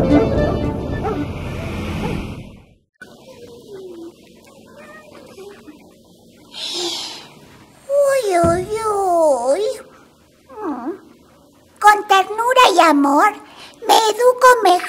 Uy uy, mm. con ternura y amor me educo mejor.